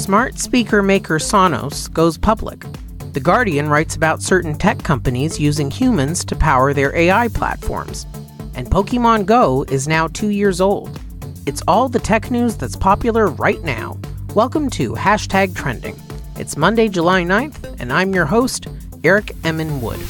Smart speaker maker Sonos goes public. The Guardian writes about certain tech companies using humans to power their AI platforms. And Pokemon Go is now two years old. It's all the tech news that's popular right now. Welcome to Hashtag Trending. It's Monday, July 9th, and I'm your host, Eric Emin Wood.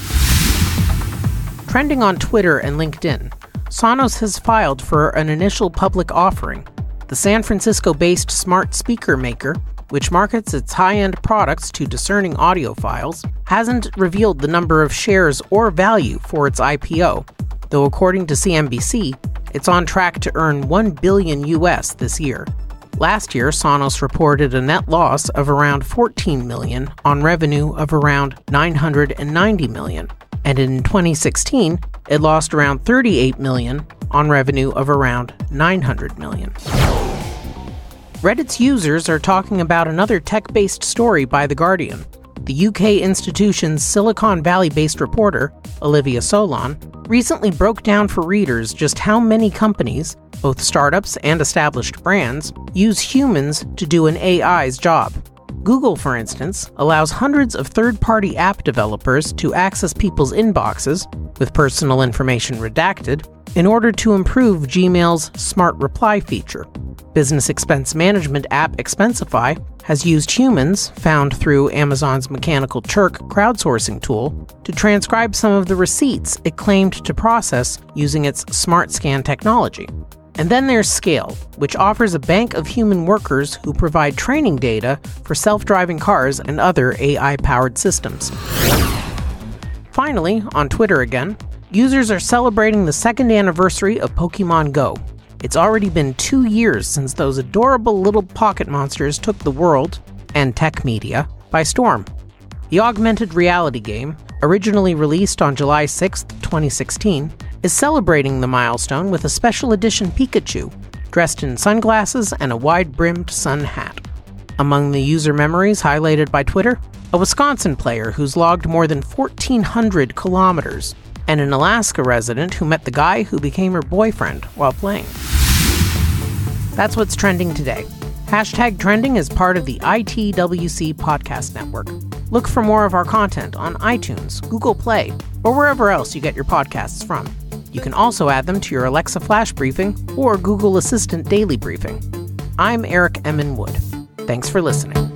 Trending on Twitter and LinkedIn, Sonos has filed for an initial public offering. The San Francisco based smart speaker maker, which markets its high end products to discerning audiophiles, hasn't revealed the number of shares or value for its IPO, though according to CNBC, it's on track to earn 1 billion US this year. Last year, Sonos reported a net loss of around 14 million on revenue of around 990 million and in 2016, it lost around 38 million on revenue of around 900 million. Reddit's users are talking about another tech-based story by The Guardian. The UK institution's Silicon Valley-based reporter, Olivia Solon, recently broke down for readers just how many companies, both startups and established brands, use humans to do an AI's job. Google, for instance, allows hundreds of third party app developers to access people's inboxes, with personal information redacted, in order to improve Gmail's Smart Reply feature. Business expense management app Expensify has used humans, found through Amazon's Mechanical Turk crowdsourcing tool, to transcribe some of the receipts it claimed to process using its Smart Scan technology. And then there's Scale, which offers a bank of human workers who provide training data for self driving cars and other AI powered systems. Finally, on Twitter again, users are celebrating the second anniversary of Pokemon Go. It's already been two years since those adorable little pocket monsters took the world, and tech media, by storm. The augmented reality game, originally released on July 6, 2016, is celebrating the milestone with a special edition Pikachu, dressed in sunglasses and a wide brimmed sun hat. Among the user memories highlighted by Twitter, a Wisconsin player who's logged more than 1,400 kilometers, and an Alaska resident who met the guy who became her boyfriend while playing. That's what's trending today. Hashtag Trending is part of the ITWC Podcast Network. Look for more of our content on iTunes, Google Play, or wherever else you get your podcasts from. You can also add them to your Alexa Flash Briefing or Google Assistant Daily Briefing. I'm Eric Emin Wood. Thanks for listening.